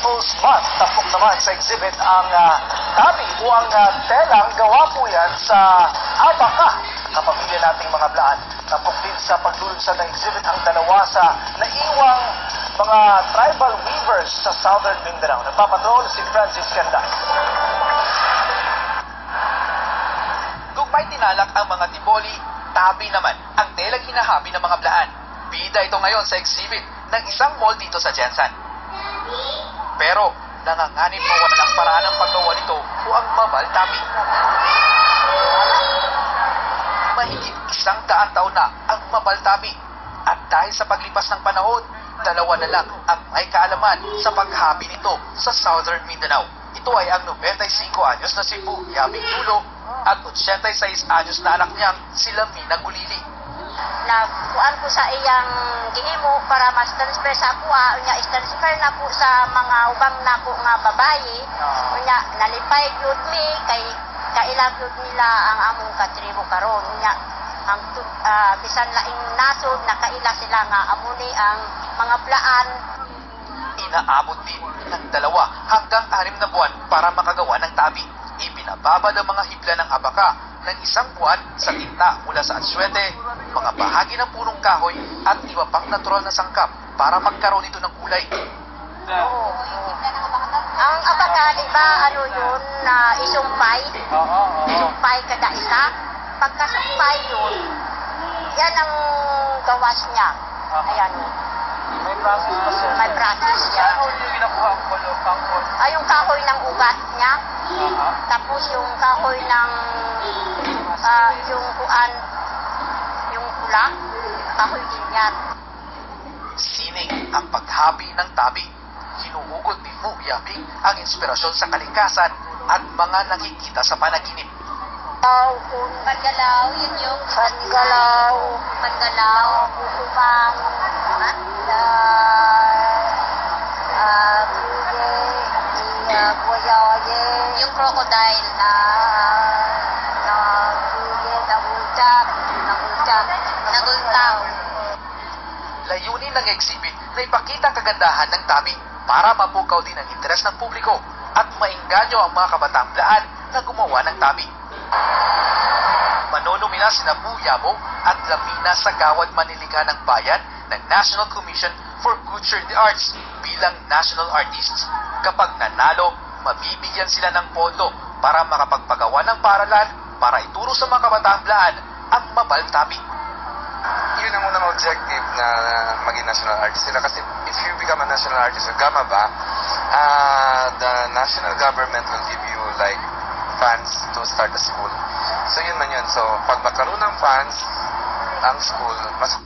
People's Month. Tapok naman sa exhibit ang uh, tabi o ang uh, telang gawa po yan sa Abaca, kapamilya nating mga blaan. Tapok din sa paglulunsad ng exhibit ang dalawa sa naiwang mga tribal weavers sa Southern Mindanao. Nagpapatrol si Francis Canda. Kung may tinalak ang mga tiboli, tabi naman ang telang hinahabi ng mga blaan. Bida ito ngayon sa exhibit ng isang mall dito sa Jensen. Pero nanganganib mo walang paraan ng paggawa nito o ang mabal tabi. Mahigit isang daan taon na ang mabal tabi. At dahil sa paglipas ng panahon, dalawa na lang ang may kaalaman sa paghabi nito sa Southern Mindanao. Ito ay ang 95 anyos na si Bu Yabing Lulo at 86 anyos na anak niyang si Lamina Gulili. Nagkuan ko sa iyang gihimo para mas transfer sa ako ah, unya transfer na po sa mga ubang nako nga babayi unya nalipay gyud mi kay kailang gyud nila ang among katribo karon. Unya ang ah, bisan laing nasod nakaila sila nga amuni ang mga plaan Inaabot din ng dalawa hanggang anim na buwan para makagawa ng tabi. Ibinababad ang mga hibla ng abaka ng isang buwan sa tinta mula sa aswete, mga bahagi ng punong kahoy at iba pang natural na sangkap para magkaroon ito ng kulay. Oo. ang abaka di ba ano yun na isumpay sumpay kada isa pagkasumpay yun yan ang gawas niya ayan May pa siya. may practice siya yung ginakuha ang kolo, pangkol? ay yung kahoy ng ugat niya tapos yung kahoy ng ah, yung kuan yung pula kahoy din yan Sining ang paghabi ng tabi. Hinuhugot ni Fu Yabing ang inspirasyon sa kalikasan at mga nakikita sa panaginip. Oh, kung Pangalaw, yun yung Pangalaw. Pangalaw, Bukupang, Yung crocodile na na Kuye, Nagultak, Nagultak, Nagultak. Layunin ng exhibit na ipakita ang kagandahan ng tabi para mapukaw din ang interes ng publiko at maingganyo ang mga kabataang blaan na gumawa ng tabi. Manonumina sina Bu Yabo at Lamina sa Gawad Maniliga ng Bayan ng National Commission for Culture and the Arts bilang National Artists. Kapag nanalo, mabibigyan sila ng pondo para makapagpagawa ng paralan para ituro sa mga kabataang blaan ang mabal tabi. yun ang unang objective na maging national artist sila kasi if you become a national artist o gama ba uh, the national government will give you like funds to start a school so yun man yun so pag magkaroon ng funds ang school mas